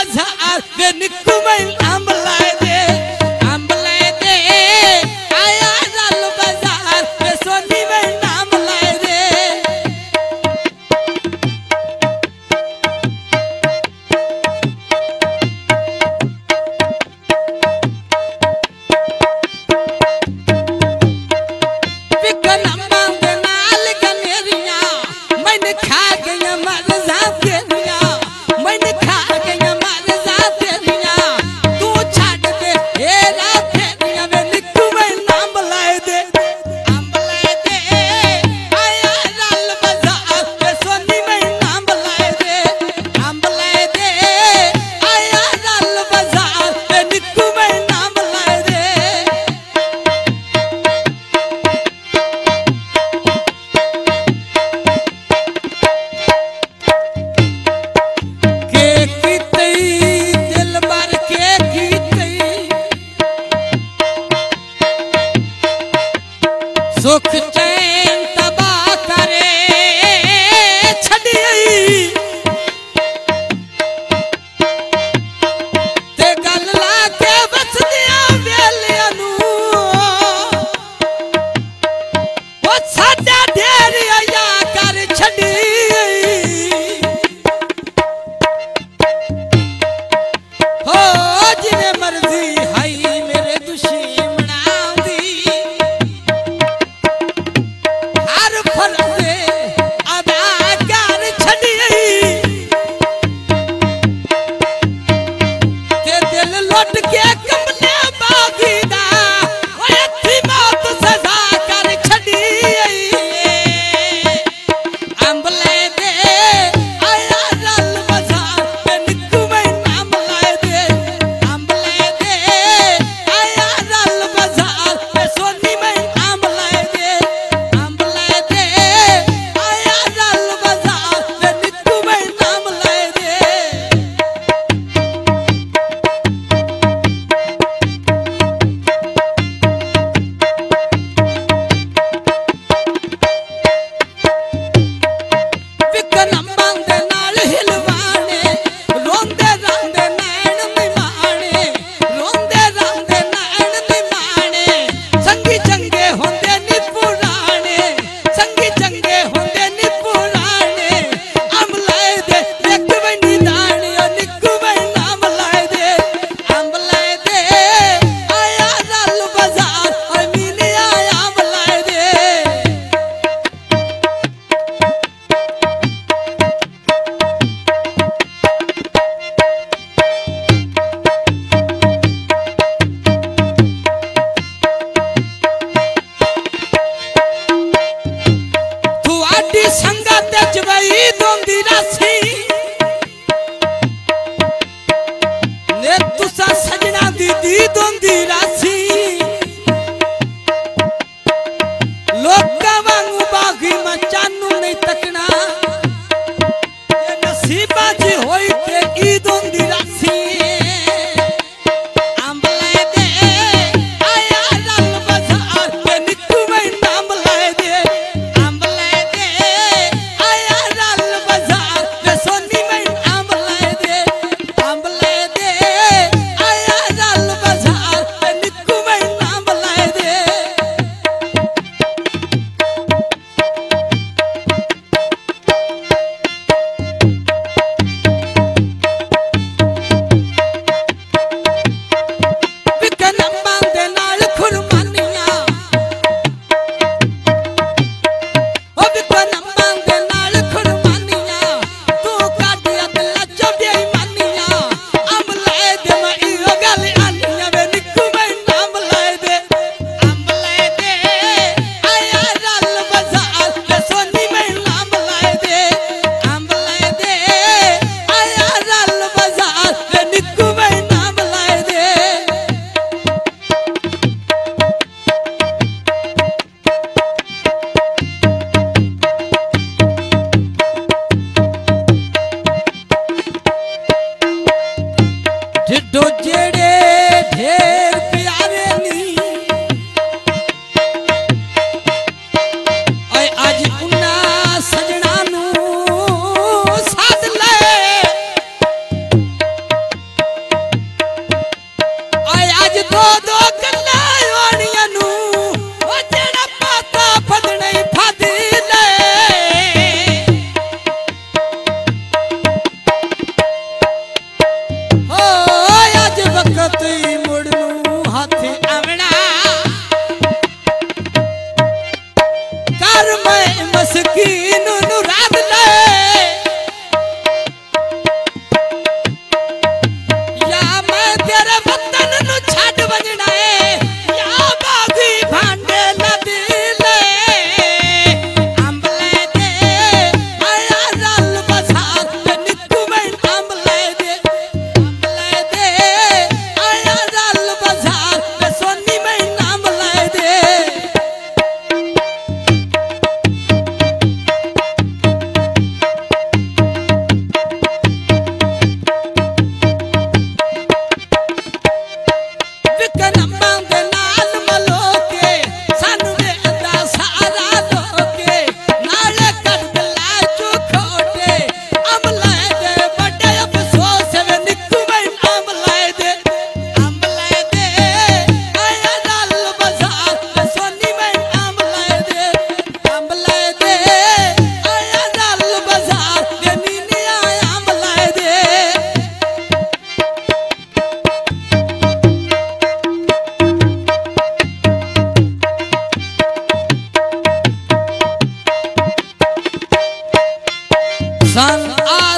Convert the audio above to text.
Mazhar, the Nikumail Ambalai. কিনুর sun uh